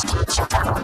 Teacher.